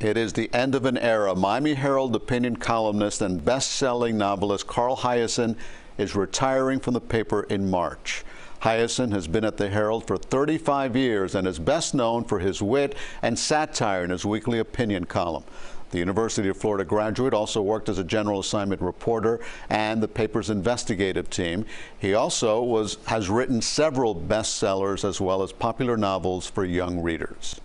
It is the end of an era. Miami Herald opinion columnist and best-selling novelist Carl Hiaasen is retiring from the paper in March. Hiaasen has been at the Herald for 35 years and is best known for his wit and satire in his weekly opinion column. The University of Florida graduate also worked as a general assignment reporter and the paper's investigative team. He also was, has written several bestsellers as well as popular novels for young readers.